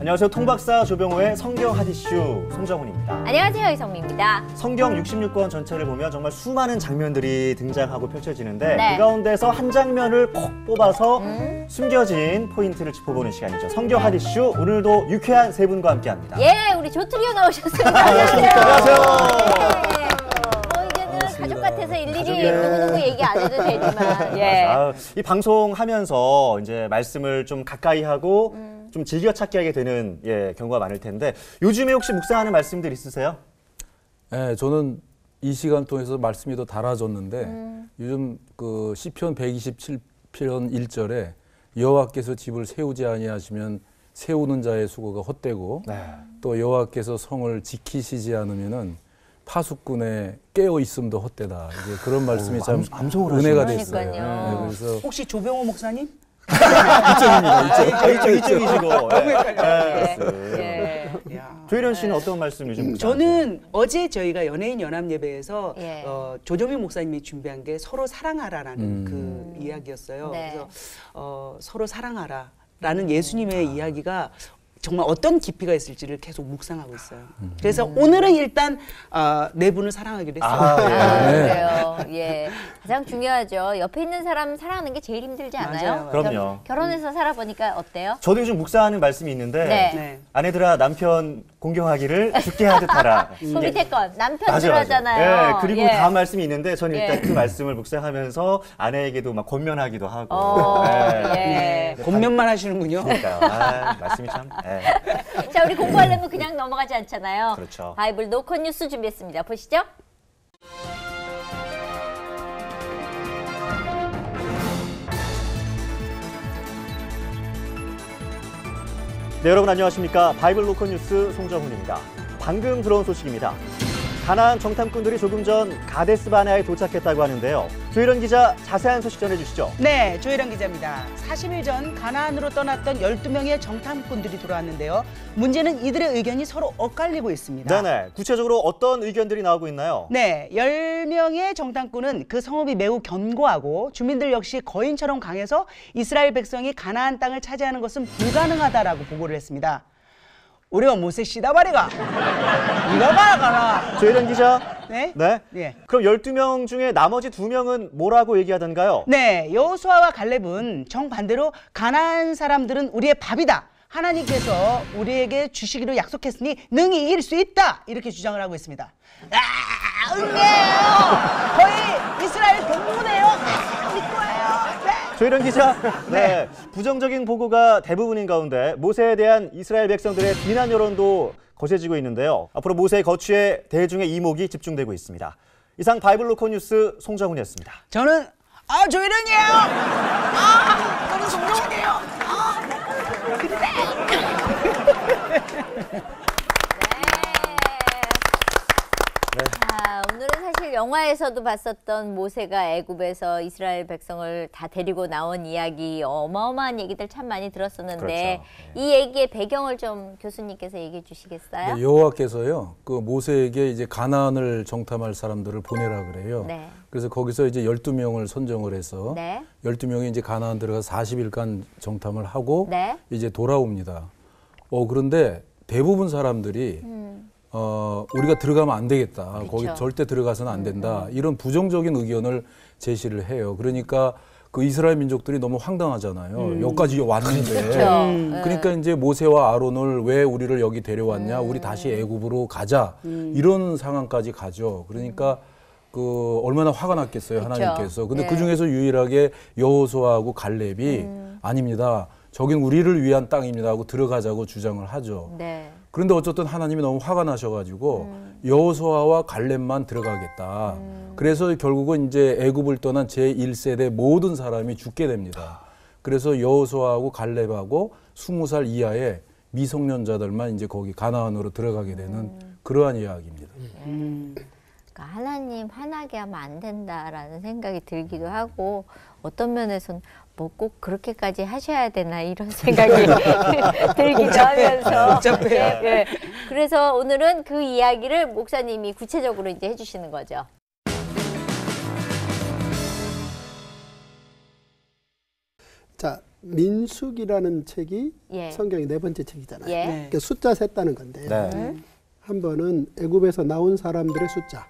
안녕하세요. 통박사 조병호의 성경 하디슈 송정훈입니다. 안녕하세요 이성미입니다. 성경 66권 전체를 보면 정말 수많은 장면들이 등장하고 펼쳐지는데 네. 그 가운데서 한 장면을 콕 뽑아서 음. 숨겨진 포인트를 짚어보는 시간이죠. 성경 하디슈 오늘도 유쾌한 세 분과 함께합니다. 예, 우리 조트리오 나오셨습니다. 안녕하십니까. 안녕하세요. 네. 뭐 이제는 가족 같아서 일일이 누구누구 얘기 안 해도 되지만 예. 아, 이 방송하면서 이제 말씀을 좀 가까이 하고 음. 좀 즐겨 찾게 하게 되는 예, 경우가 많을 텐데 요즘에 혹시 묵상하는 말씀들 있으세요? 네, 저는 이 시간 통해서 말씀이 더 달아졌는데 음. 요즘 그 시편 127편 1절에 여호와께서 집을 세우지 아니하시면 세우는 자의 수고가 헛되고 네. 또 여호와께서 성을 지키시지 않으면은 파수꾼의 깨어 있음도 헛되다. 이제 그런 말씀이 참 암- 은혜가. 됐어요. 네, 그래서 혹시 조병호 목사님? 이쪽입니다. 이쪽, 이쪽 이시고. 너무 예. 예. 야. 조혜련 씨는 어떤 말씀 요즘 묵상하세요? 저는 어제 저희가 연예인 연합 예배에서 예. 어, 조정미 목사님이 준비한 게 서로 사랑하라라는 음. 그 이야기였어요. 네. 그래서 어, 서로 사랑하라 라는 예수님의 이야기가 정말 어떤 깊이가 있을지를 계속 묵상하고 있어요. 그래서 오늘은 일단 어, 네 분을 사랑하기로 했어요. 아, 예. 아, 네. 그래요. 예. 가장 중요하죠. 옆에 있는 사람 사랑하는 게 제일 힘들지 않아요? 맞아요. 그럼요. 결, 결혼해서 살아보니까 어때요? 저도 요즘 묵상하는 말씀이 있는데 네. 네. 아내들아 남편 공경하기를 죽게 하듯 하라. 그 밑에 건 남편. 들어잖아요. 예, 그리고 예. 다음 말씀이 있는데 저는 일단 예. 그 말씀을 묵상하면서 아내에게도 막 권면하기도 하고. 어, 예. 예. 네. 곤면만 하시는군요. 그러니까요. 아, 말씀이 참. 예. 자, 우리 공부하려면 그냥 넘어가지 않잖아요. 그렇죠. 바이블 노컷 뉴스 준비했습니다. 보시죠. 네, 여러분 안녕하십니까? 바이블 로컬 뉴스 송정훈입니다. 방금 들어온 소식입니다. 가나안 정탐꾼들이 조금 전 가데스 바네아에 도착했다고 하는데요. 조혜련 기자 자세한 소식 전해주시죠. 네, 조혜련 기자입니다. 40일 전 가나안으로 떠났던 12명의 정탐꾼들이 돌아왔는데요. 문제는 이들의 의견이 서로 엇갈리고 있습니다. 네네. 구체적으로 어떤 의견들이 나오고 있나요? 네, 10명의 정탐꾼은 그 성읍이 매우 견고하고 주민들 역시 거인처럼 강해서 이스라엘 백성이 가나안 땅을 차지하는 것은 불가능하다라고 보고를 했습니다. 우리가 모세 시다바리가 이가 말아가라. 조일원 기자. 네? 네. 네. 그럼 12명 중에 나머지 2명은 뭐라고 얘기하던가요? 네, 여호수아와 갈렙은 정반대로 가나안 사람들은 우리의 밥이다. 하나님께서 우리에게 주시기로 약속했으니 능히 이길 수 있다. 이렇게 주장을 하고 있습니다. 아, 응애요. 거의 이스라엘 동무네요. 아, 우리 거예요. 네. 조일원 기자. 네. 부정적인 보고가 대부분인 가운데 모세에 대한 이스라엘 백성들의 비난 여론도 거세지고 있는데요. 앞으로 모세의 거취에 대중의 이목이 집중되고 있습니다. 이상 바이블 로커 뉴스 송정훈이었습니다. 저는 아 조일현이에요. 아 저는 송정훈이에요. 아 네. 자, 오늘은 사실 영화에서도 봤었던 모세가 애굽에서 이스라엘 백성을 다 데리고 나온 이야기 어마어마한 얘기들 참 많이 들었었는데 그렇죠. 이 얘기의 배경을 좀 교수님께서 얘기해 주시겠어요? 네, 여호와께서요 그 모세에게 이제 가나안을 정탐할 사람들을 보내라 그래요. 네. 그래서 거기서 이제 12명을 선정을 해서 네. 12명이 이제 가나안 들어가서 40일간 정탐을 하고 네. 이제 돌아옵니다. 어 그런데 대부분 사람들이 어 우리가 들어가면 안 되겠다. 음. 그렇죠. 거기 절대 들어가서는 안 된다. 이런 부정적인 의견을 제시를 해요. 그러니까 그 이스라엘 민족들이 너무 황당하잖아요. 여기까지 왔는데. 그렇죠. 네. 그러니까 이제 모세와 아론을 왜 우리를 여기 데려왔냐? 우리 다시 애굽으로 가자. 이런 상황까지 가죠. 그러니까 그 얼마나 화가 났겠어요 그렇죠. 하나님께서. 근데 네. 그 중에서 유일하게 여호수아하고 갈렙이 아닙니다. 저긴 우리를 위한 땅입니다 하고 들어가자고 주장을 하죠. 네. 그런데 어쨌든 하나님이 너무 화가 나셔가지고 여호수아와 갈렙만 들어가겠다. 그래서 결국은 이제 애굽을 떠난 제 1세대 모든 사람이 죽게 됩니다. 그래서 여호수아하고 갈렙하고 20살 이하의 미성년자들만 이제 거기 가나안으로 들어가게 되는 그러한 이야기입니다. 그러니까 하나님 화나게 하면 안 된다라는 생각이 들기도 하고 어떤 면에서는 뭐 꼭 그렇게까지 하셔야 되나 이런 생각이 들기도 하면서 복잡해요. 예, 예. 그래서 오늘은 그 이야기를 목사님이 구체적으로 이제 해주시는 거죠. 자, 민숙이라는 책이 예. 성경의 네 번째 책이잖아요. 예. 네. 그러니까 숫자 셌다는 건데 네. 한 번은 애굽에서 나온 사람들의 숫자,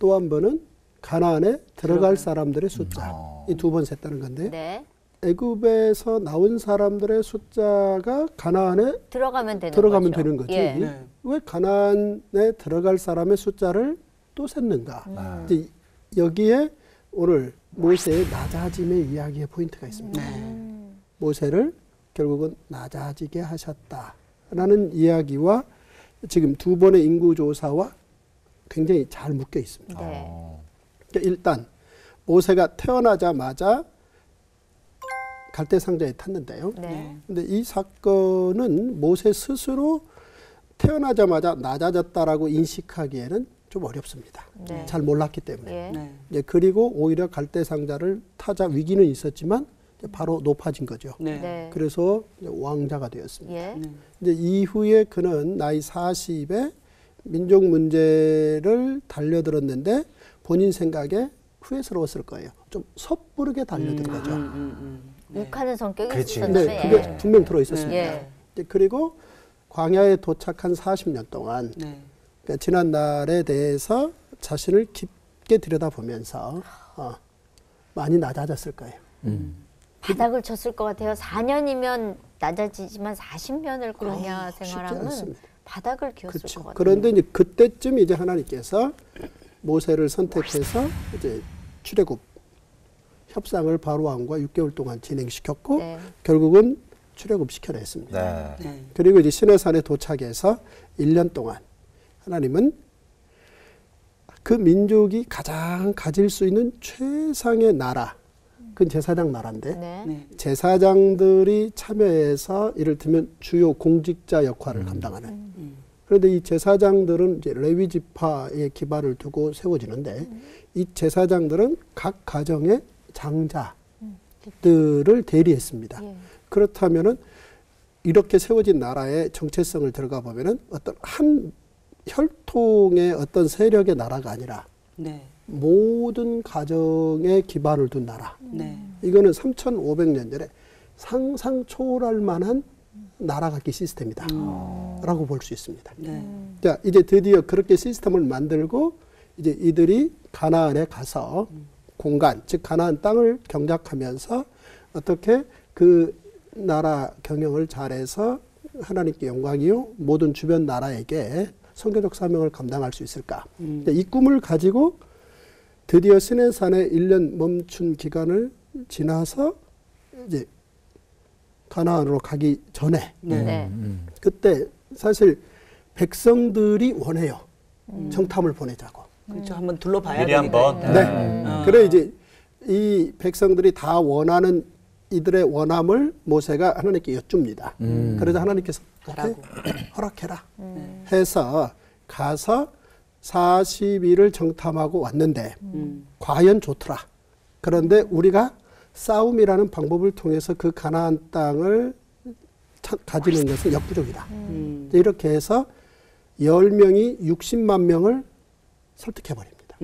또한 번은 가나안에 들어갈 사람들의 숫자 이 두 번 셌다는 건데 네. 애굽에서 나온 사람들의 숫자가 가나안에 들어가면 되는 들어가면 거죠. 되는 거지. 예. 네. 왜 가나안에 들어갈 사람의 숫자를 또 셌는가? 음. 이제 여기에 오늘 모세의 낮아짐의 이야기의 포인트가 있습니다. 네. 모세를 결국은 낮아지게 하셨다라는 이야기와 지금 두 번의 인구 조사와 굉장히 잘 묶여 있습니다. 네. 그러니까 일단 모세가 태어나자마자 갈대 상자에 탔는데요. 네. 근데 이 사건은 모세 스스로 태어나자마자 낮아졌다라고 인식하기에는 좀 어렵습니다. 네. 잘 몰랐기 때문에. 예. 네. 그리고 오히려 갈대 상자를 타자 위기는 있었지만 바로 높아진 거죠. 네. 네. 그래서 왕자가 되었습니다. 예. 네. 이제 이후에 그는 나이 40에 민족 문제를 달려들었는데 본인 생각에 후회스러웠을 거예요. 좀 섣부르게 달려든 거죠. 음, 음, 음. 네. 욱하는 성격이 그렇지. 있었는데. 네, 그게 분명 들어 있었습니다. 예. 그리고 광야에 도착한 40년 동안 네. 그러니까 지난 날에 대해서 자신을 깊게 들여다보면서 어, 많이 낮아졌을 거예요. 바닥을 쳤을 것 같아요. 4년이면 낮아지지만 40년을 광야 쉽지 생활하면. 바닥을 기었을 그렇죠. 것 같아요. 그런데 이제 그때쯤 이제 하나님께서 모세를 선택해서 이제 출애굽 협상을 바로왕과 6개월 동안 진행시켰고 네. 결국은 출애굽 시켜냈습니다. 네. 네. 그리고 이제 시내산에 도착해서 1년 동안 하나님은 그 민족이 가장 가질 수 있는 최상의 나라, 그건 제사장 나라인데 네. 네. 제사장들이 참여해서 이를테면 주요 공직자 역할을 감당하는. 그런데 이 제사장들은 이제 레위 지파에 기반을 두고 세워지는데 이 제사장들은 각 가정의 장자들을 대리했습니다. 예. 그렇다면은 이렇게 세워진 나라의 정체성을 들어가 보면은 어떤 한 혈통의 어떤 세력의 나라가 아니라 네. 모든 가정에 기반을 둔 나라. 네. 이거는 3,500년 전에 상상 초월할 만한 나라 갖기 시스템이다. 라고 볼 수 있습니다. 네. 자, 이제 드디어 그렇게 시스템을 만들고 이제 이들이 가나안에 가서 공간, 즉 가나안 땅을 경작하면서 어떻게 그 나라 경영을 잘해서 하나님께 영광이요 모든 주변 나라에게 선교적 사명을 감당할 수 있을까? 음. 이 꿈을 가지고 드디어 시내산에 1년 멈춘 기간을 지나서 이제 가나안으로 가기 전에 네. 네. 그때 사실 백성들이 원해요. 정탐을 보내자고. 그렇죠. 한번 둘러봐야 미리 되니까. 한번. 네. 아. 그래 이제 이 백성들이 다 원하는 이들의 원함을 모세가 하나님께 여쭙니다. 그래서 하나님께서 허락해라 해서 가서 40일을 정탐하고 왔는데 음. 과연 좋더라. 그런데 우리가 싸움이라는 방법을 통해서 그 가나안 땅을 차- 가지는 것은 역부족이다. 음. 이렇게 해서 10명이 60만 명을 설득해 버립니다.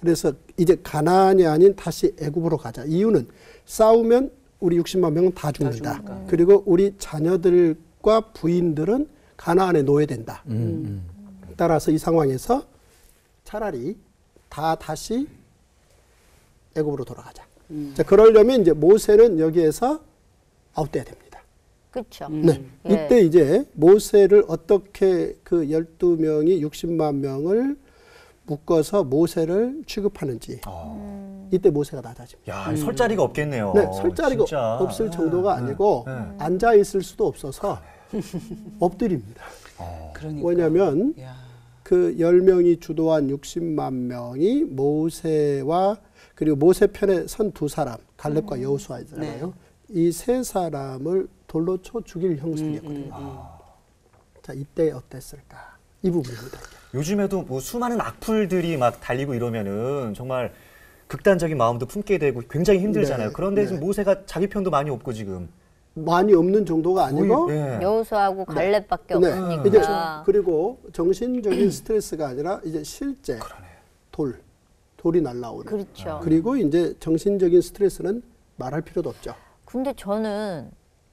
그래서 이제 가나안이 아닌 다시 애굽으로 가자. 이유는 싸우면 우리 60만 명은 다 죽는다. 죽으니까. 그리고 우리 자녀들과 부인들은 가나안에 노예된다. 음. 따라서 이 상황에서 차라리 다 다시 애굽으로 돌아가자. 자, 그러려면 이제 모세는 여기에서 아웃돼야 됩니다. 그렇죠. 네. 예. 이때 이제 모세를 어떻게 그 12명이 60만 명을 묶어서 모세를 취급하는지 어. 이때 모세가 낮아집니다. 야, 설 자리가 없겠네요. 네, 설 자리가 진짜. 없을 정도가 아니고 네. 앉아 있을 수도 없어서 엎드립니다. 그러니까. 왜냐하면 야. 그 10명이 주도한 60만 명이 모세와 그리고 모세 편에 선 두 사람 갈렙과 여호수아잖아요. 이 세 사람을 돌로 쳐 죽일 형상이었거든요. 자 이때 어땠을까? 이 부분입니다. 요즘에도 뭐 수많은 악플들이 막 달리고 이러면은 정말 극단적인 마음도 품게 되고 굉장히 힘들잖아요. 네, 그런데 네. 지금 모세가 자기 편도 많이 없고 지금 많이 없는 정도가 아니고 예. 여호수하고 갈렙밖에 네, 없으니까. 이제 그리고 정신적인 스트레스가 아니라 이제 실제 돌 돌이 날라오는 그렇죠. 그리고 이제 정신적인 스트레스는 말할 필요도 없죠. 근데 저는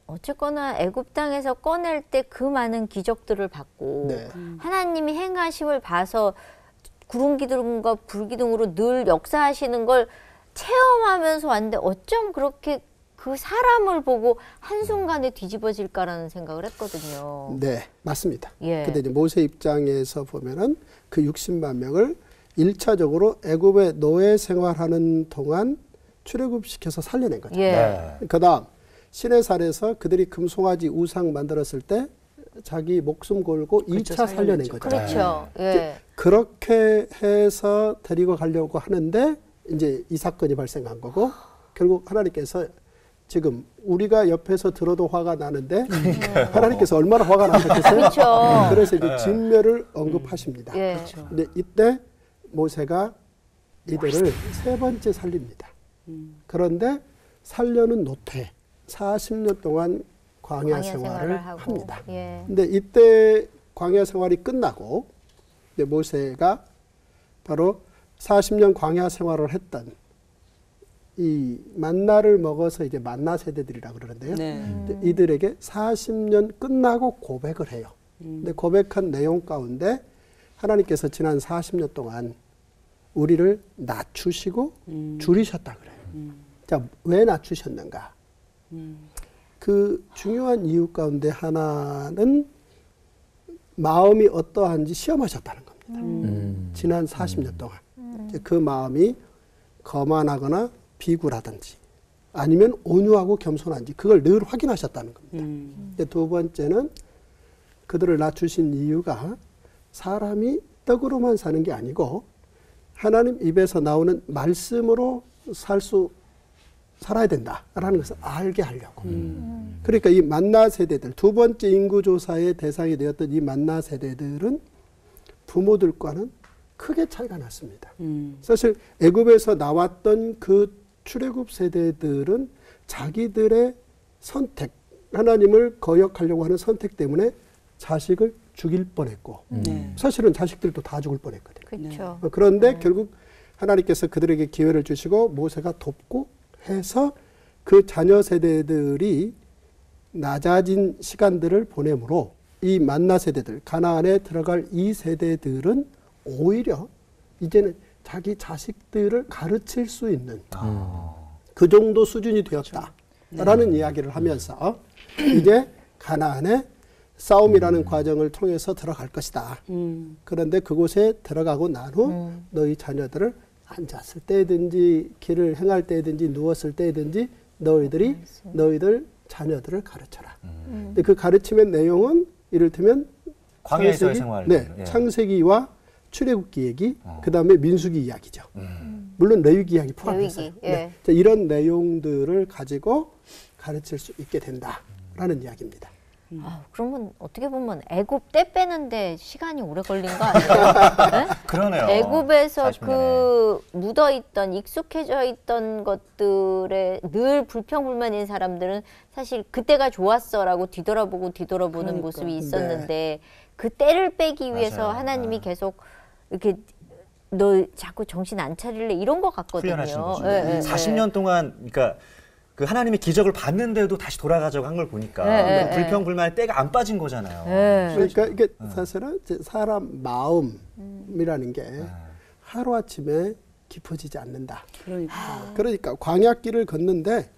어쨌거나 애굽 땅에서 꺼낼 때 그 많은 기적들을 봤고 네. 하나님이 행하심을 봐서 구름 기둥과 불 기둥으로 늘 역사하시는 걸 체험하면서 왔는데 어쩜 그렇게 그 사람을 보고 한순간에 뒤집어질까라는 생각을 했거든요. 네, 맞습니다. 예. 근데 이제 모세 입장에서 보면은 그 60만 명을 일차적으로 애굽에 노예 생활하는 동안 출애굽시켜서 살려낸 거죠. 예. 네. 그다음 시내산에서 그들이 금송아지 우상 만들었을 때 자기 목숨 걸고 이 그렇죠, 2차 살려낸. 거죠. 그렇죠. 네. 예. 그렇게 해서 데리고 가려고 하는데 이제 이 사건이 발생한 거고 결국 하나님께서 지금 우리가 옆에서 들어도 화가 나는데 하나님께서 얼마나 화가 나셨겠어요? 그렇죠. 그래서 이제 진멸을 언급하십니다. 예. 그렇죠. 근데 이때 모세가 이들을 세 번째 살립니다. 그런데 살려는 노태 40년 동안 광야, 광야 생활을, 생활을. 합니다. 예. 근데 이때 광야 생활이 끝나고 이제 모세가 바로 40년 광야 생활을 했던 이 만나를 먹어서 이제 만나 세대들이라 그러는데요. 네. 이들에게 40년 끝나고 고백을 해요. 근데 고백한 내용 가운데 하나님께서 지난 40년 동안 우리를 낮추시고 줄이셨다 그래요. 자, 왜 낮추셨는가? 그 중요한 이유 가운데 하나는 마음이 어떠한지 시험하셨다는 겁니다. 음. 지난 40년 동안 이제 그 마음이 거만하거나 비굴하든지 아니면 온유하고 겸손한지 그걸 늘 확인하셨다는 겁니다. 음. 이제 두 번째는 그들을 낮추신 이유가 사람이 떡으로만 사는 게 아니고 하나님 입에서 나오는 말씀으로 살 수 살아야 된다라는 것을 알게 하려고. 그러니까 이 만나 세대들 두 번째 인구 조사의 대상이 되었던 이 만나 세대들은 부모들과는 크게 차이가 났습니다. 음. 사실 애굽에서 나왔던 그 출애굽 세대들은 자기들의 선택, 하나님을 거역하려고 하는 선택 때문에 자식을 죽일 뻔했고 네. 사실은 자식들도 다 죽을 뻔했거든요. 그렇죠. 어, 그런데 결국 하나님께서 그들에게 기회를 주시고 모세가 돕고 해서 그 자녀 세대들이 낮아진 시간들을 보내므로 이 만나 세대들 가나안에 들어갈 이 세대들은 오히려 이제는 자기 자식들을 가르칠 수 있는 그 정도 수준이 되었다라는 이야기를 하면서 이제 가나안에 싸움이라는 과정을 통해서 들어갈 것이다. 음. 그런데 그곳에 들어가고 난후 음. 너희 자녀들을 앉았을 때든지 길을 행할 때든지 누웠을 때든지 너희들이 너희들 자녀들을 가르쳐라. 근데 그 가르침의 내용은 이를테면 광야에서의 창세기- 생활. 네, 예. 창세기와 출애굽기 얘기, 어. 그다음에 민수기 이야기죠. 음. 물론 레위기 이야기 포함해서 레위기, 예. 네. 자, 이런 내용들을 가지고 가르칠 수 있게 된다라는 이야기입니다. 아, 그러면 어떻게 보면 애굽 때 빼는데 시간이 오래 걸린 거 아니에요? 네? 그러네요. 애굽에서 40 년에. 그 묻어 있던 익숙해져 있던 것들에 늘 불평불만인 사람들은 사실 그때가 좋았어라고 뒤돌아보고 뒤돌아보는 그러니까. 모습이 있었는데 그 때를 빼기 위해서 맞아요. 하나님이 네. 계속 이렇게 너 자꾸 정신 안 차릴래 이런 것 같거든요. 훈련하신 거죠. 예. 40년 동안 그러니까 그 하나님의 기적을 봤는데도 다시 돌아가자고 한 걸 보니까 네, 네, 불평 불만의 때가 안 빠진 거잖아요. 예. 그러니까 이게 사실은 이제 사람 마음이라는 게 하루 아침에 깊어지지 않는다. 그러니까. 그러니까 광야길을 걷는데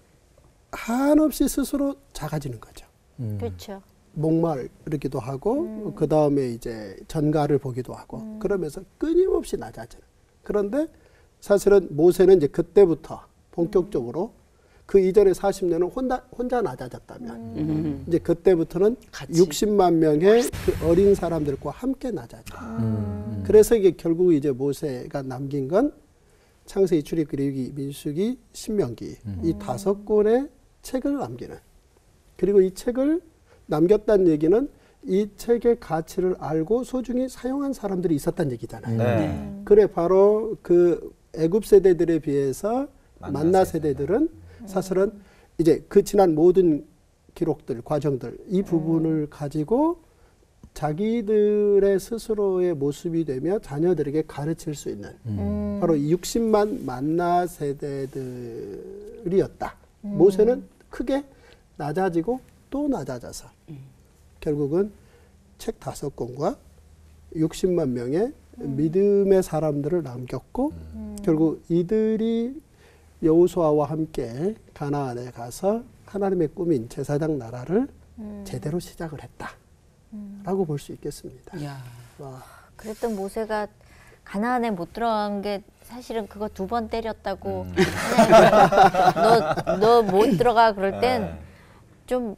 한없이 스스로 작아지는 거죠. 음. 그렇죠. 목마르기도 하고 그 다음에 이제 전가를 보기도 하고 그러면서 끊임없이 낮아지는. 그런데 사실은 모세는 이제 그때부터 본격적으로 그 이전에 40년은 혼자 혼자 낮아졌다면 음. 이제 그때부터는 같이. 60만 명의 그 어린 사람들과 함께 낮아져. 그래서 이게 결국 이제 모세가 남긴 건 창세기, 출애굽기, 레위기, 민수기, 신명기 이 다섯 권의 책을 남기는. 그리고 이 책을 남겼다는 얘기는 이 책의 가치를 알고 소중히 사용한 사람들이 있었다는 얘기잖아요. 네. 그래 바로 그 애굽 세대들에 비해서 만나 만나 세대들. 세대들은 사실은 이제 그 지난 모든 기록들 과정들 이 부분을 가지고 자기들의 스스로의 모습이 되며 자녀들에게 가르칠 수 있는 음. 바로 이 60만 만나 세대들이었다. 모세는 크게 낮아지고 또 낮아져서 결국은 책 다섯 권과 60만 명의 믿음의 사람들을 남겼고 결국 이들이 여호수아와 함께 가나안에 가서 하나님의 꿈인 제사장 나라를 제대로 시작을 했다라고 볼수 있겠습니다. 야. 와. 그랬던 모세가 가나안에 못 들어간 게 사실은 그거 두 번 때렸다고 너너 못 들어가 그럴 땐 좀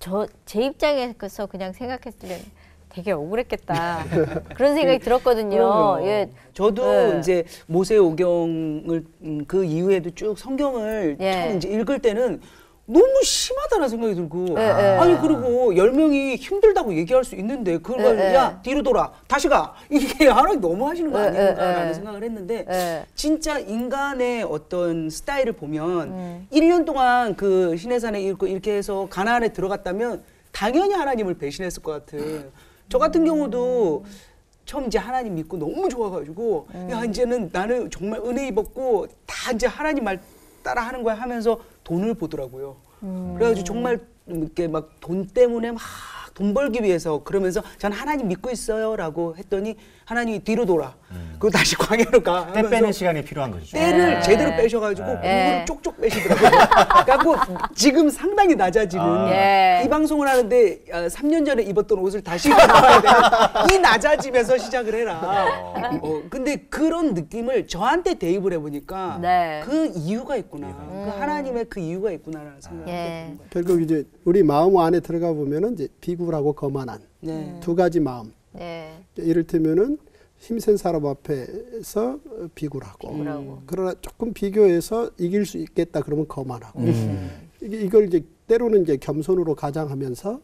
저 제 입장에서 그냥 생각했을 때 되게 억울했겠다 그런 생각이 들었거든요. 예. 저도 네. 이제 모세 오경을 음, 그 이후에도 쭉 성경을 예. 처음 이제 읽을 때는 너무 심하다는 생각이 들고 예, 예. 아니 그리고 열 명이 힘들다고 얘기할 수 있는데 그걸 예, 예. 야 뒤로 돌아 다시 가 이게 하나님 너무 하시는 거 예, 아닌가라는. 생각을 했는데 예. 진짜 인간의 어떤 스타일을 보면 음. 일 1년 동안 그 시내산에 있고 이렇게 해서 가나안에 들어갔다면 당연히 하나님을 배신했을 것 같은 저 같은 경우도 처음 이제 하나님 믿고 너무 좋아가지고 야 이제는 나는 정말 은혜 입었고 다 이제 하나님 말 따라 하는 거야 하면서 돈을 보더라고요. 그래가지고 정말 이렇게 막 돈 때문에 막 돈 벌기 위해서 그러면서 전 하나님 믿고 있어요라고 했더니 하나님이 뒤로 돌아. 그리고 다시 광야로 가. 때 빼는 시간이 필요한 거죠. 때를 네. 제대로 빼셔가지고 네. 공부를 쪽쪽 빼시더라고요. 그래갖고 지금 상당히 낮아지는 아. 예. 이 방송을 하는데 어, 3년 전에 입었던 옷을 다시 입어야 돼. 이 낮아지면서 시작을 해라. 어, 근데 그런 느낌을 저한테 대입을 해보니까 네. 그 이유가 있구나. 그 하나님의 그 이유가 있구나라는 하게 예. 결국 이제 우리 마음 안에 들어가 보면은 이제 비굴하고 거만한 네. 두 가지 마음. 예. 이를테면은 힘센 사람 앞에서 비굴 하고, 비굴하고. 그러나 조금 비교해서 이길 수 있겠다 그러면 거만하고 음. 이게 이걸 이제 때로는 이제 겸손으로 가장하면서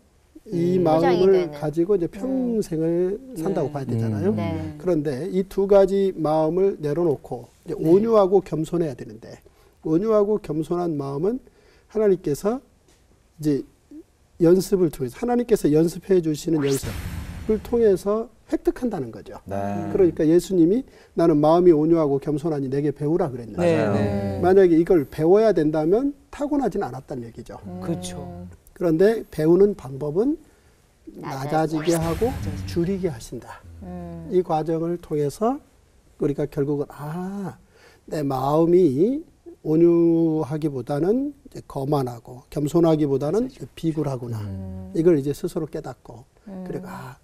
이 포장이 마음을. 가지고 이제 평생을 산다고 네. 봐야 되잖아요. 음. 네. 그런데 이 두 가지 마음을 내려놓고 이제 온유하고 겸손해야 되는데 온유하고 겸손한 마음은 하나님께서 이제 연습을 통해서 하나님께서 연습해 주시는 연습 을 통해서 획득한다는 거죠. 네. 그러니까 예수님이 나는 마음이 온유하고 겸손하니 내게 배우라 그랬는데 네. 네. 만약에 이걸 배워야 된다면 타고나진 않았다는 얘기죠. 그렇죠. 그런데 배우는 방법은 낮아지게. 하고 줄이게 하신다. 음. 이 과정을 통해서 우리가 결국은 아, 내 마음이 온유하기보다는 이제 거만하고 겸손하기보다는 비굴하구나. 이걸 이제 스스로 깨닫고 그리고 아,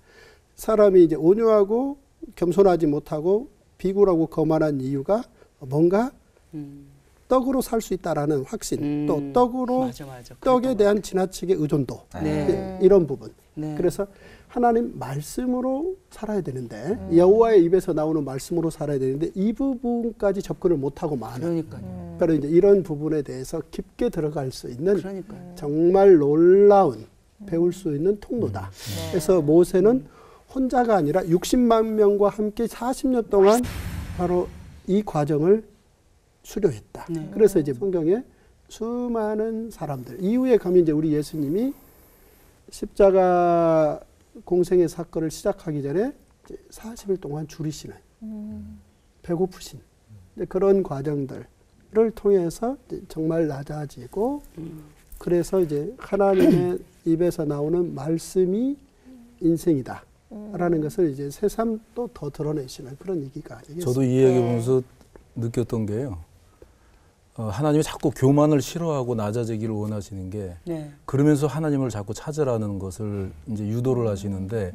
사람이 이제 온유하고 겸손하지 못하고 비굴하고 거만한 이유가 뭔가 음. 떡으로 살 수 있다라는 확신, 음. 또 떡으로 맞아, 맞아. 떡에 대한 지나치게 의존도 네. 이- 이런 부분. 네. 그래서 하나님 말씀으로 살아야 되는데 여호와의 입에서 나오는 말씀으로 살아야 되는데 이 부분까지 접근을 못하고 많은. 그러니까요. 그래서 이제 이런 부분에 대해서 깊게 들어갈 수 있는 그러니까요. 정말 놀라운 배울 수 있는 통로다. 그래서 모세는 혼자가 아니라 60만 명과 함께 40년 동안 바로 이 과정을 수료했다. 네. 그래서 이제 성경에 수많은 사람들 이후에 가면 이제 우리 예수님이 십자가 공생의 사건을 시작하기 전에 이제 40일 동안 줄이시는 배고프신 이제 그런 과정들을 통해서 정말 낮아지고 그래서 이제 하나님의 입에서 나오는 말씀이 인생이다. 라는 것을 이제 새삼 또 더 드러내시는 그런 얘기가 아니겠습니까? 저도 이 얘기 보면서 느꼈던 게요. 어, 하나님이 자꾸 교만을 싫어하고 낮아지기를 원하시는 게 네. 그러면서 하나님을 자꾸 찾으라는 것을 이제 유도를 하시는데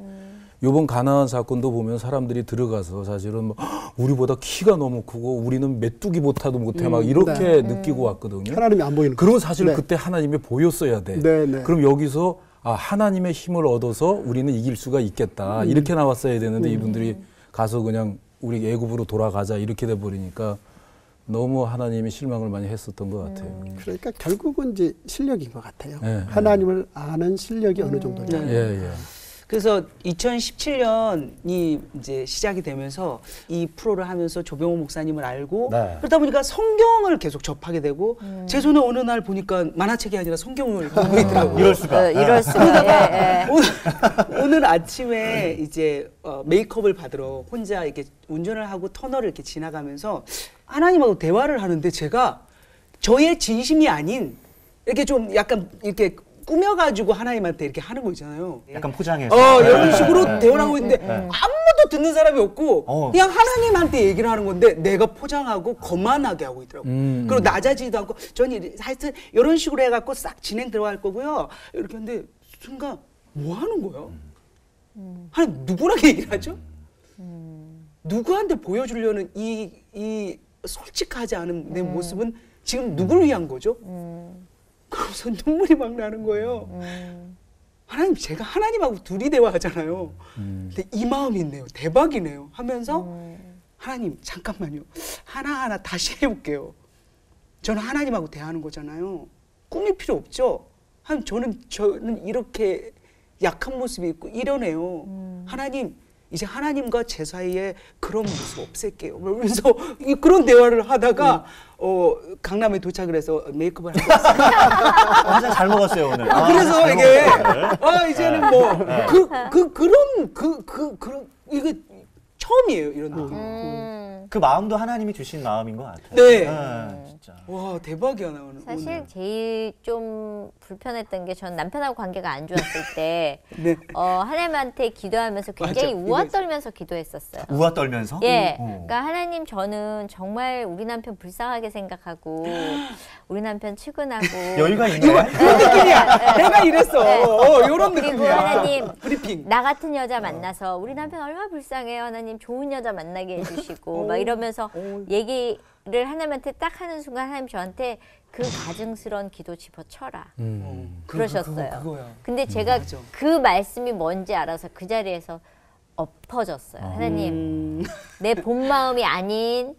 요번 가나안 사건도 보면 사람들이 들어가서 사실은 뭐 "헉, 우리보다 키가 너무 크고 우리는 메뚜기보다도 못해 막 이렇게 느끼고 왔거든요. 하나님이 안 보이는 그런 사실 네. 그때 하나님이 보였어야 돼. 네, 네. 그럼 여기서 아, 하나님의 힘을 얻어서 우리는 이길 수가 있겠다. 음. 이렇게 나왔어야 되는데 이분들이 가서 그냥 우리 애굽으로 돌아가자 이렇게 돼 버리니까 너무 하나님이 실망을 많이 했었던 것 같아요. 그러니까 결국은 이제 실력인 것 같아요. 네, 하나님을 아는 실력이 어느 정도냐. 네. 예, 예. 그래서 2017년이 이제 시작이 되면서 이 프로를 하면서 조병호 목사님을 알고 네. 그러다 보니까 성경을 계속 접하게 되고 제 손에 어느 날 보니까 만화책이 아니라 성경을 들고 있더라고요. 이럴 수가. 어, 이럴 수가. 예, 예. 오늘, 오늘 아침에 이제 어, 메이크업을 받으러 혼자 이렇게 운전을 하고 터널을 이렇게 지나가면서 하나님하고 대화를 하는데 제가 저의 진심이 아닌 이렇게 좀 약간 이렇게 꾸며가지고 하나님한테 이렇게 하는 거 있잖아요. 약간 포장해서. 어 이런 네. 식으로 대화하고 있는데 아무도 듣는 사람이 없고 어. 그냥 하나님한테 얘기를 하는 건데 내가 포장하고 거만하게 하고 있더라고. 음. 그리고 낮아지지도 않고 저는 이- 하여튼 이런 식으로 해갖고 싹 진행 들어갈 거고요. 이렇게 했는데 순간 뭐 하는 거예요? 하나님 누구랑 얘기를 하죠? 누구한테 보여주려는 이, 이 솔직하지 않은 내 모습은 지금 누굴 위한 거죠? 그러면서 눈물이 막 나는 거예요. 하나님 제가 하나님하고 둘이 대화하잖아요. 근데 이 마음이 있네요. 대박이네요. 하면서 하나님 잠깐만요. 하나하나 다시 해볼게요. 저는 하나님하고 대하는 거잖아요. 꿈이 필요 없죠. 하나님 저는 저는 이렇게 약한 모습이 있고 이러네요. 하나님 이제 하나님과 제 사이에 그런 모습 없앨게요. 그러면서 이- 그런 대화를 하다가 어 강남에 도착을 해서 메이크업을 하고 있어요. 화장 잘 먹었어요 오늘. 아, 그래서 잘 이게. 아 이제는 뭐 그 그 그 런 그 그 그런 이게 처음이에요 이런 느낌. 음, 그 마음도 하나님이 주신 마음인 것 같아요. 네. 진짜. 와 대박이야 나 오늘. 사실 오늘. 제일 좀 불편했던 게 전 남편하고 관계가 안 좋았을 때 네. 어, 하나님한테 기도하면서 굉장히 맞아. 우아 떨면서 기도했었어요. 우아 떨면서. 예, 어. 그러니까 하나님 저는 정말 우리 남편 불쌍하게 생각하고 우리 남편 측은하고 여유가 있네. 그런 느낌이야. 내가 이랬어. 어, 이런 그리고 느낌이야. 하나님 브리핑. 나 같은 여자 만나서 우리 남편 얼마나 불쌍해요 하나님 좋은 여자 만나게 해주시고 막 이러면서 얘기를 하나님한테 딱 하는 순간 하나님 저한테 그 가증스러운 기도 집어쳐라 음. 그- 그러셨어요. 그거, 그거야. 근데 제가 맞아. 그 말씀이 뭔지 알아서 그 자리에서 엎어졌어요 하나님 음. 내본 마음이 아닌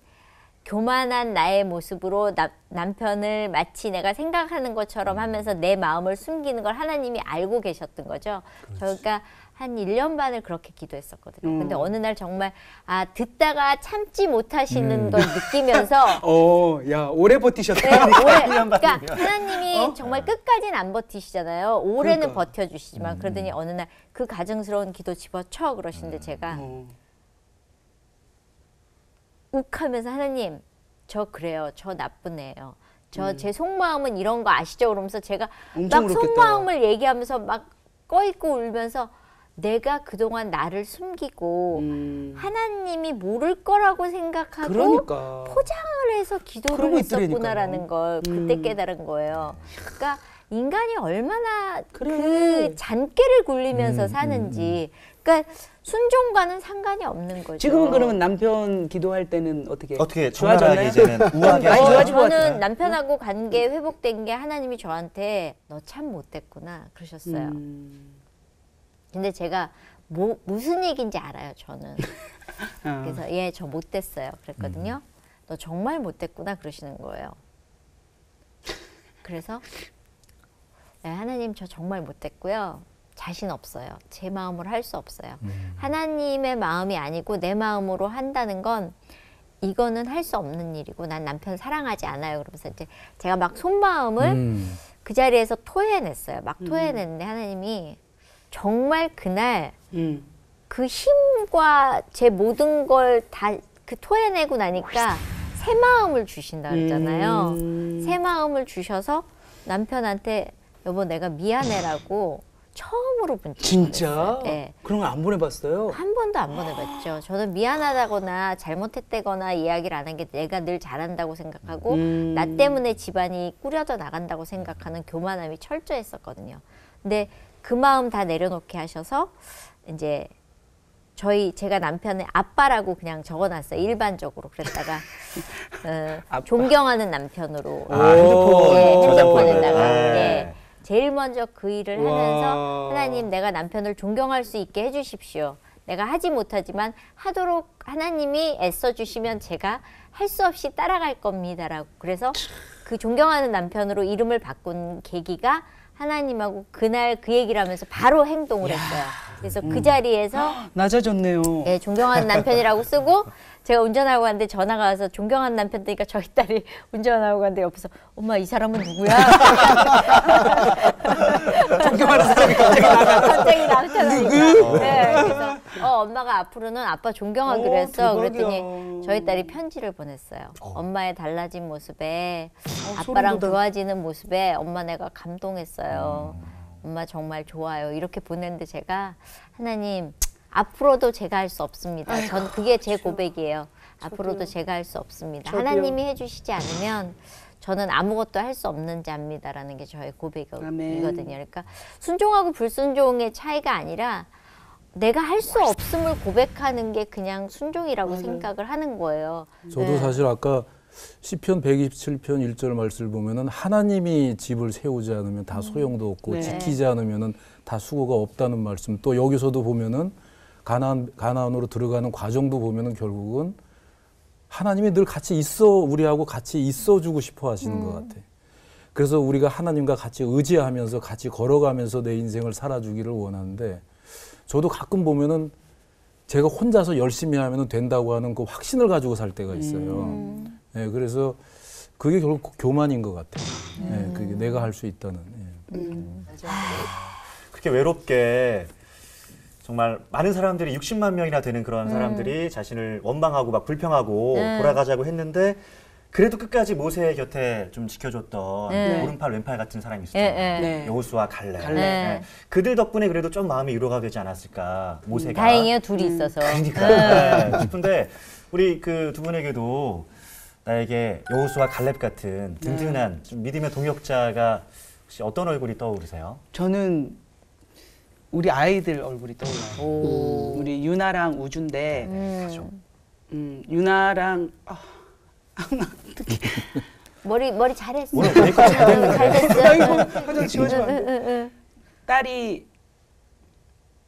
교만한 나의 모습으로 나- 남편을 마치 내가 생각하는 것처럼 하면서 내 마음을 숨기는 걸 하나님이 알고 계셨던 거죠. 저희가 한 1년 반을 그렇게 기도했었거든요. 근데 음. 어느 날 정말 아 듣다가 참지 못하시는 걸 느끼면서 어, 야 오래 버티셨다. 네, 오래, 1년 그러니까. 하나님이 정말 끝까지는 안 버티시잖아요. 올해는 그러니까. 버텨 주시지만 그러더니 어느 날 그 가증스러운 기도 집어쳐 그러시는데 제가 어. 욱하면서 하나님 저 그래요 저 나쁜 애예요 저제 속마음은 이런 거 아시죠 그러면서 제가 막. 속마음을 얘기하면서 막 꺼있고 울면서 내가 그동안 나를 숨기고 음. 하나님이 모를 거라고 생각하고 그러니까. 포장을 해서 기도를 했었구나라는. 걸 그때 음. 깨달은 거예요. 그러니까 인간이 얼마나 그래. 그 잔꾀를 굴리면서 사는지. 그러니까 순종과는 상관이 없는 거죠. 지금은 그러면 남편 기도할 때는 어떻게? 어떻게 좋아졌나요? 적나라하게 이제는 우아하게 많이 어, 저는. 남편하고 관계 회복된 게 하나님이 저한테 너 참 못됐구나 그러셨어요. 음. 근데 제가 뭐, 무슨 얘기인지 알아요, 저는. 어. 그래서 예, 저 못됐어요. 그랬거든요. 음. 너 정말 못됐구나 그러시는 거예요. 그래서 네, 하나님 저 정말 못됐고요. 자신 없어요. 제 마음으로 할 수 없어요. 하나님의 마음이 아니고 내 마음으로 한다는 건 이거는 할 수 없는 일이고 난 남편 사랑하지 않아요. 그러면서 이제 제가 막 속마음을 음. 그 자리에서 토해냈어요. 막 토해냈는데 하나님이 정말 그날 음. 그 힘과 제 모든 걸 다 그 토해내고 나니까 새 마음을 주신다 그랬잖아요. 음. 새 마음을 주셔서 남편한테 여보 내가 미안해라고 처음으로 문자 진짜? 네. 그런 걸 안 보내봤어요. 한 번도 안 보내봤죠. 저는 미안하다거나 잘못했다거나 이야기를 안 한 게 내가 늘 잘한다고 생각하고 음. 나 때문에 집안이 꾸려져 나간다고 생각하는 교만함이 철저했었거든요. 근데 그 마음 다 내려놓게 하셔서 이제 저희 제가 남편의 아빠라고 그냥 적어놨어요. 일반적으로 그랬다가 어. 존경하는 남편으로 아, 핸드폰 예, 저장본을. 핸드폰에다가 네. 예. 제일 먼저 그 일을 와. 하면서 하나님 내가 남편을 존경할 수 있게 해주십시오. 내가 하지 못하지만 하도록 하나님이 애써 주시면 제가 할 수 없이 따라갈 겁니다라고 그래서 그 존경하는 남편으로 이름을 바꾼 계기가 하나님하고 그날 그 얘기를 하면서 바로 행동을 했어요. 그래서 그 자리에서 낮아졌네요. 예, 존경하는 남편이라고 쓰고 제가 운전하고 갔는데 전화가 와서 존경하는 남편 되니까 저희 딸이 운전하고 갔는데 옆에서 엄마 이 사람은 누구야? 존경하는 사람이 갑자기. 갑자기 나타나니까. 네, 그래서 어, 엄마가 앞으로는 아빠 존경하기로 오, 했어. 대박이야. 그랬더니 저희 딸이 편지를 보냈어요. 엄마의 달라진 모습에 어, 아빠랑 소름 돋아. 좋아지는 모습에 엄마 내가 감동했어요. 음. 엄마 정말 좋아요. 이렇게 보냈는데 제가 하나님 앞으로도 제가 할 수 없습니다. 전 그게 제 고백이에요. 앞으로도 제가 할 수 없습니다. 저도요. 하나님이 해주시지 않으면 저는 아무것도 할 수 없는 자입니다라는 게 저의 고백이거든요. 그러니까 순종하고 불순종의 차이가 아니라 내가 할 수 없음을 고백하는 게 그냥 순종이라고 생각을 하는 거예요. 저도 네. 사실 아까 시편 127편 1절 말씀을 보면은 하나님이 집을 세우지 않으면 다 소용도 없고 네. 지키지 않으면은 다 수고가 없다는 말씀. 또 여기서도 보면은 가나안 가나안으로 들어가는 과정도 보면은 결국은 하나님이 늘 같이 있어 우리하고 같이 있어 주고 싶어 하시는 것 같아. 그래서 우리가 하나님과 같이 의지하면서 같이 걸어가면서 내 인생을 살아주기를 원하는데 저도 가끔 보면은 제가 혼자서 열심히 하면 된다고 하는 그 확신을 가지고 살 때가 있어요. 예, 그래서 그게 결국 교만인 것 같아요. 예, 그게 내가 할 수 있다는. 예. 그렇게 외롭게 정말 많은 사람들이 60만 명이나 되는 그런 사람들이 자신을 원망하고 막 불평하고 네. 돌아가자고 했는데 그래도 끝까지 모세 곁에 좀 지켜줬던 네. 오른팔 왼팔 같은 사람이 예, 있었잖아요. 예. 네. 여호수아 갈렙. 갈렙. 네. 그들 덕분에 그래도 좀 마음이 위로가 되지 않았을까 모세가. 다행이에요 둘이 있어서. 그러니까 네. 싶은데 우리 그 두 분에게도 나에게 여호수아 갈렙 같은 든든한 좀 믿음의 동역자가 혹시 어떤 얼굴이 떠오르세요? 저는 우리 아이들 얼굴이 떠올라요. 오. 우리 유나랑 우주인데 음. 음, 유나랑 아, 머리 머리 잘했어. 오늘 메이크업 잘 응, 잘 됐어. 화장. 응, 응, 응. 딸이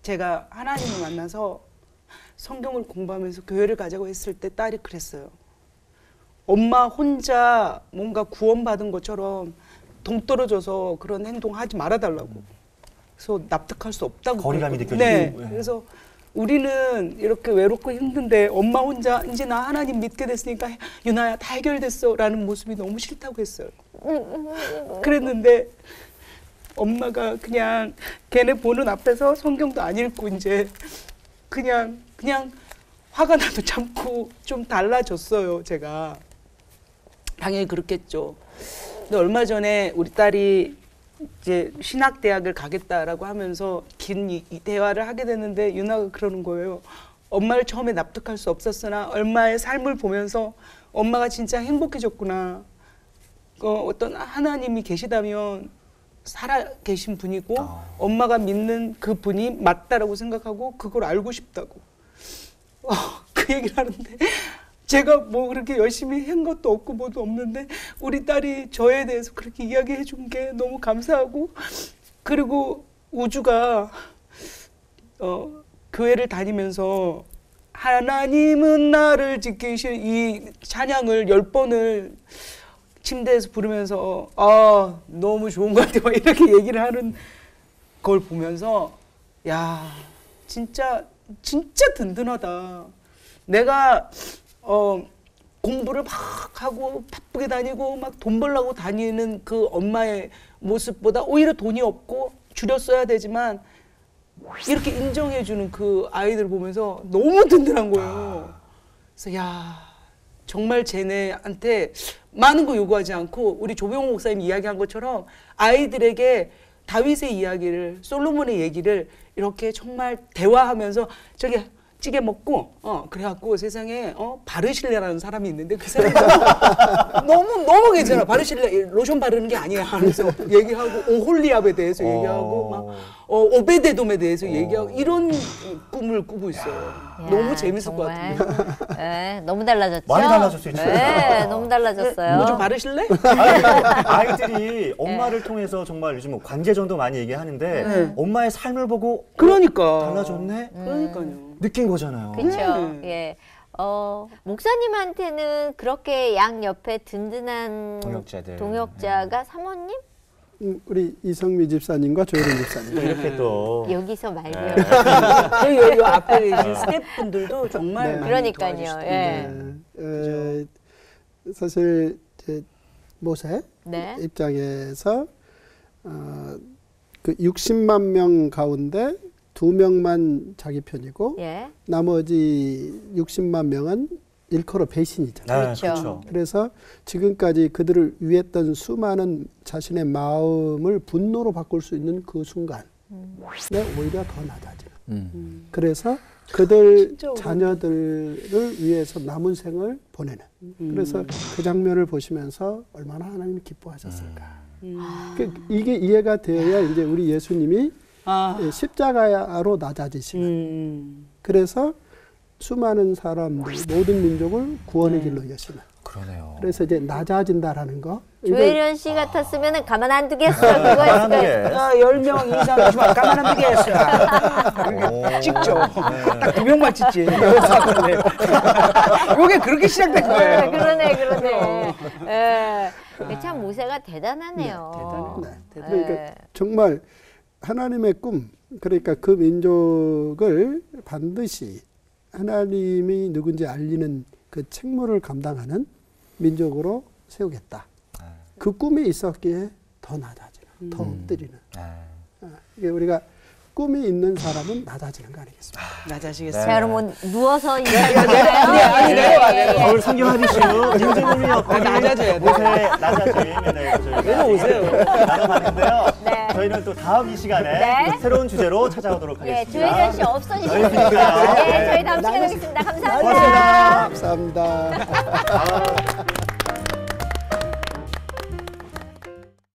제가 하나님을 만나서 성경을 공부하면서 교회를 가자고 했을 때 딸이 그랬어요. 엄마 혼자 뭔가 구원받은 것처럼 동떨어져서 그런 행동 하지 말아달라고. 그래서 납득할 수 없다고. 거리감이. 느껴지고. 네. 네. 그래서 우리는 이렇게 외롭고 힘든데 엄마 혼자 이제 나 하나님 믿게 됐으니까 유나야 다 해결됐어 라는 모습이 너무 싫다고 했어요. 그랬는데 엄마가 그냥 걔네 보는 앞에서 성경도 안 읽고 이제 그냥 그냥 화가 나도 참고 좀 달라졌어요 제가 당연히 그렇겠죠. 근데 얼마 전에 우리 딸이 이제 신학대학을 가겠다라고 하면서 긴 이- 이 대화를 하게 됐는데 유나가 그러는 거예요. 엄마를 처음에 납득할 수 없었으나 얼마의 삶을 보면서 엄마가 진짜 행복해졌구나. 어, 어떤 하나님이 계시다면 살아 계신 분이고 아. 엄마가 믿는 그 분이 맞다라고 생각하고 그걸 알고 싶다고 어, 그 얘기를 하는데 제가 뭐 그렇게 열심히 한 것도 없고 뭐도 없는데 우리 딸이 저에 대해서 그렇게 이야기해 준 게 너무 감사하고 그리고 우주가 어, 교회를 다니면서 하나님은 나를 지키실 이 찬양을 열 번을 침대에서 부르면서 아 너무 좋은 것 같아 막 이렇게 얘기를 하는 걸 보면서 야 진짜 진짜 든든하다. 내가 어 공부를 막 하고 바쁘게 다니고 막 돈 벌려고 다니는 그 엄마의 모습보다 오히려 돈이 없고 줄였어야 되지만 이렇게 인정해주는 그 아이들 보면서 너무 든든한 거예요. 그래서 야 정말 쟤네한테 많은 거 요구하지 않고 우리 조병호 목사님 이야기한 것처럼 아이들에게 다윗의 이야기를 솔로몬의 얘기를 이렇게 정말 대화하면서 저기 찌개 먹고 어 그래갖고 세상에 어 바르실레라는 사람이 있는데 그 사람이 너무 너무 괜찮아 바르실레 로션 바르는 게 아니야 하면서 얘기하고 오홀리압에 대해서 어. 얘기하고 막 어, 오베데돔에 대해서 얘기하고 이런 꿈을 꾸고 있어요. 너무 야, 재밌을 것 정말. 같은데. 네, 너무 달라졌죠. 많이 달라졌어요, 진짜. 네, 너무 달라졌어요. 뭐 좀 바르실래? 아이, 들이 엄마를 통해서 정말 요즘 뭐 관계전도 많이 얘기하는데 네. 엄마의 삶을 보고 그러니까. 달라졌네 그러니까요. 느낀 거잖아요. 그렇죠. 네. 예. 어, 목사님한테는 그렇게 양 옆에 든든한 동역자들. 동역자가 사모님? 음, 우리 이성미 집사님과 조혜린 집사님. 또 이렇게 또 여기서 말고요. 저희 여기 앞에 계신 스태프분들도 정말 네. 많이 그러니까요. 도와주시던데. 예. 네. 에, 사실 모세 네. 입장에서 어, 그 60만 명 가운데 두 명만 자기 편이고 예. 나머지 60만 명은 일컬어 배신이잖아요. 네, 그렇죠. 그렇죠. 그래서 지금까지 그들을 위했던 수많은 자신의 마음을 분노로 바꿀 수 있는 그 순간에 오히려 더 낮아지는. 음. 그래서 그들. 자녀들을 위해서 남은 생을 보내는. 그래서 그 장면을 보시면서 얼마나 하나님이 기뻐하셨을까. 그 이게 이해가 되어야 이제 우리 예수님이 아, 예, 십자가로 낮아지시는. 음. 그래서 수많은 사람들, 모든 민족을 구원의 길로 여시는. 그러네요. 그래서 이제 낮아진다라는 거. 조혜련 씨 같았으면 가만 안 두겠어. 그거였을 거예요. 아, 10명 이상 주면 가만 안 두겠어. 오. 찍죠. 딱두 명만 찍지. 요게 그렇게 시작된 네, 거예요. 그러네, 그러네. 예. 참 모세가 대단하네요. 네. 그러니까 예. 정말 하나님의 꿈, 그러니까 그 민족을 반드시 하나님이 누군지 알리는 그 책무를 감당하는 민족으로 세우겠다. 그 꿈이 있었기에 더 낮아지는, 더 엎드리는. 네. 아, 이게 우리가 꿈이 있는 사람은 낮아지는 거 아니겠습니까? 낮아지겠습니다. 자, 그러면 누워서 아니, 인사드릴까요? 아니, 내려와, 내려와. 오늘 성경 하디슈 임재범이 역할이 낮아져야 돼. 모세 네, 저희가 내려오세요. 나눠봤는데요. 네. 저희는 또 다음 이 시간에 네. 새로운 주제로 찾아오도록 예, 하겠습니다. 조혜련 씨 없어지시면 저희니까요. 예, 저희 다음 시간에 뵙겠습니다. 감사합니다. 고맙습니다. 감사합니다. 아,